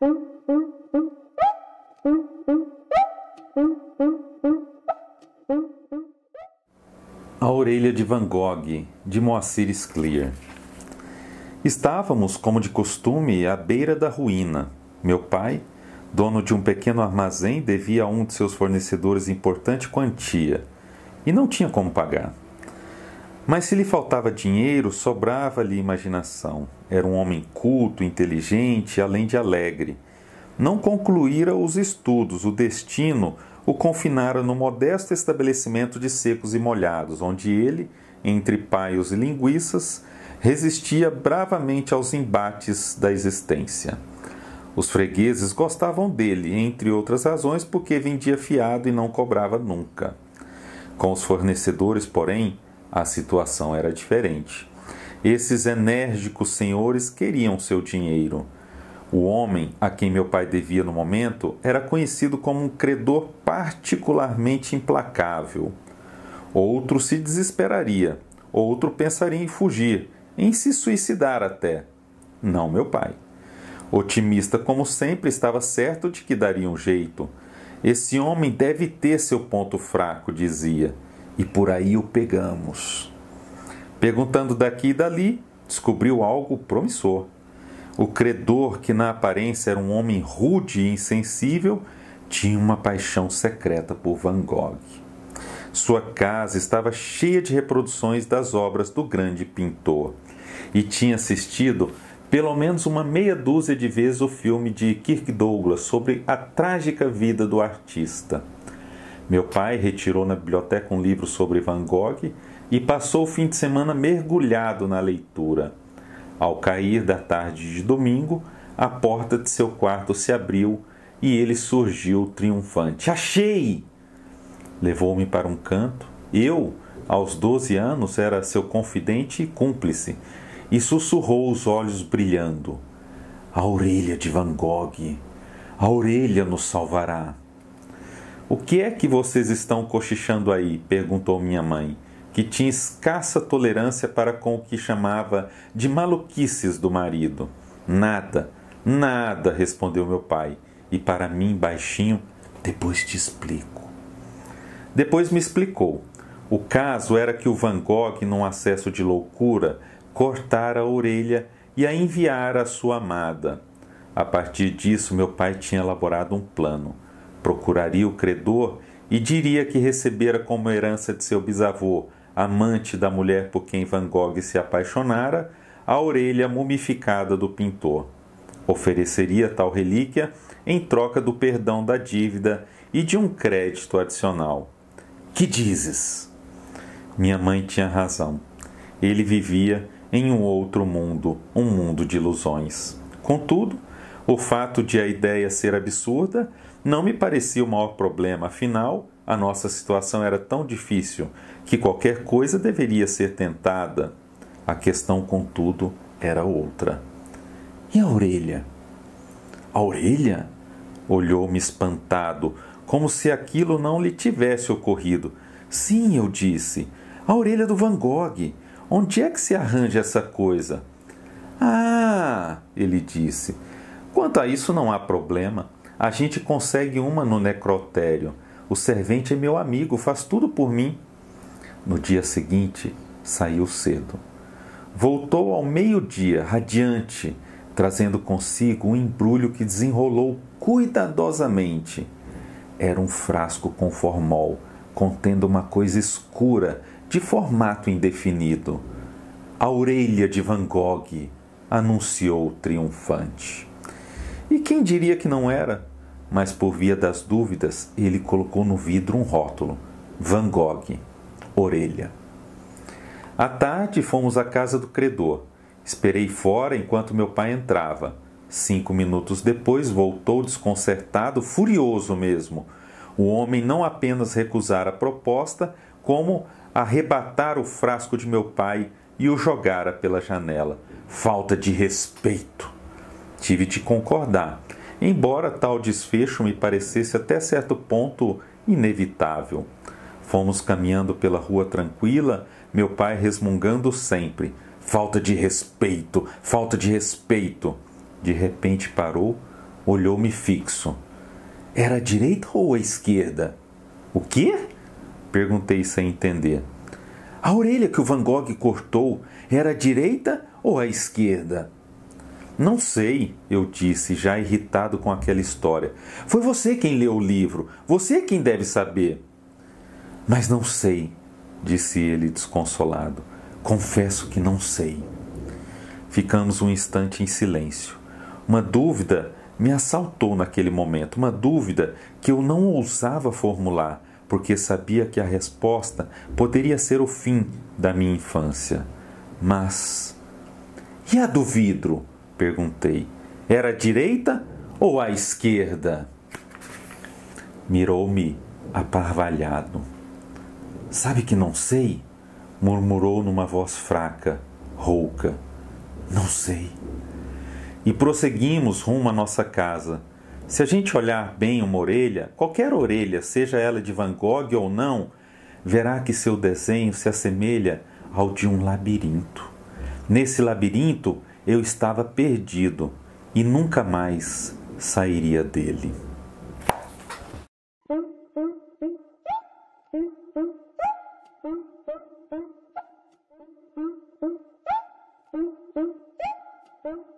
A Orelha de Van Gogh, de Moacir Scliar. Estávamos, como de costume, à beira da ruína. Meu pai, dono de um pequeno armazém, devia a um de seus fornecedores importante quantia e não tinha como pagar. Mas se lhe faltava dinheiro, sobrava-lhe imaginação. Era um homem culto, inteligente, além de alegre. Não concluíra os estudos, o destino o confinara no modesto estabelecimento de secos e molhados, onde ele, entre paios e linguiças, resistia bravamente aos embates da existência. Os fregueses gostavam dele, entre outras razões, porque vendia fiado e não cobrava nunca. Com os fornecedores, porém, a situação era diferente. Esses enérgicos senhores queriam seu dinheiro o homem a quem meu pai devia no momento era conhecido como um credor particularmente implacável. Outro se desesperaria, outro pensaria em fugir, em se suicidar até. Não meu pai. Otimista como sempre, estava certo de que daria um jeito. Esse homem deve ter seu ponto fraco, dizia, e por aí o pegamos. Perguntando daqui e dali, descobriu algo promissor. O credor, que na aparência era um homem rude e insensível, tinha uma paixão secreta por Van Gogh. Sua casa estava cheia de reproduções das obras do grande pintor e tinha assistido pelo menos uma meia dúzia de vezes o filme de Kirk Douglas sobre a trágica vida do artista. Meu pai retirou na biblioteca um livro sobre Van Gogh e passou o fim de semana mergulhado na leitura. Ao cair da tarde de domingo, a porta de seu quarto se abriu e ele surgiu triunfante. Achei! Levou-me para um canto. Eu, aos doze anos, era seu confidente e cúmplice, e sussurrou os olhos brilhando. A orelha de Van Gogh, a orelha nos salvará. O que é que vocês estão cochichando aí? perguntou minha mãe que tinha escassa tolerância para com o que chamava de maluquices do marido. Nada, nada, respondeu meu pai, e para mim, baixinho, depois te explico. Depois me explicou. O caso era que o Van Gogh, num acesso de loucura, cortara a orelha e a enviara à sua amada. A partir disso, meu pai tinha elaborado um plano. Procuraria o credor e diria que recebera como herança de seu bisavô amante da mulher por quem Van Gogh se apaixonara, a orelha mumificada do pintor. Ofereceria tal relíquia em troca do perdão da dívida e de um crédito adicional. Que dizes? Minha mãe tinha razão. Ele vivia em um outro mundo, um mundo de ilusões. Contudo, o fato de a ideia ser absurda não me parecia o maior problema, afinal, a nossa situação era tão difícil que qualquer coisa deveria ser tentada. A questão, contudo, era outra. E a orelha? A orelha? Olhou-me espantado, como se aquilo não lhe tivesse ocorrido. Sim, eu disse, a orelha do Van Gogh. Onde é que se arranja essa coisa? Ah, ele disse. Quanto a isso, não há problema. A gente consegue uma no necrotério. O servente é meu amigo, faz tudo por mim. No dia seguinte, saiu cedo. Voltou ao meio-dia, radiante, trazendo consigo um embrulho que desenrolou cuidadosamente. Era um frasco com formol, contendo uma coisa escura, de formato indefinido. A orelha de Van Gogh, anunciou triunfante. E quem diria que não era? mas por via das dúvidas ele colocou no vidro um rótulo: Van Gogh, orelha. À tarde fomos à casa do credor. Esperei fora enquanto meu pai entrava. Cinco minutos depois voltou desconcertado, furioso mesmo. O homem não apenas recusara a proposta, como arrebatar o frasco de meu pai e o jogara pela janela. Falta de respeito. Tive de concordar embora tal desfecho me parecesse até certo ponto inevitável. Fomos caminhando pela rua tranquila, meu pai resmungando sempre: falta de respeito, falta de respeito. De repente parou, olhou-me fixo. Era a direita ou a esquerda? O quê? Perguntei sem entender. A orelha que o Van Gogh cortou era a direita ou a esquerda? Não sei, eu disse, já irritado com aquela história. Foi você quem leu o livro, você é quem deve saber. Mas não sei, disse ele desconsolado. Confesso que não sei. Ficamos um instante em silêncio. Uma dúvida me assaltou naquele momento, uma dúvida que eu não ousava formular, porque sabia que a resposta poderia ser o fim da minha infância. Mas. E a do vidro? Perguntei. Era a direita ou a esquerda? Mirou-me aparvalhado. Sabe que não sei? murmurou numa voz fraca, rouca. Não sei. E prosseguimos rumo à nossa casa. Se a gente olhar bem uma orelha, qualquer orelha, seja ela de Van Gogh ou não, verá que seu desenho se assemelha ao de um labirinto. Nesse labirinto eu estava perdido e nunca mais sairia dele.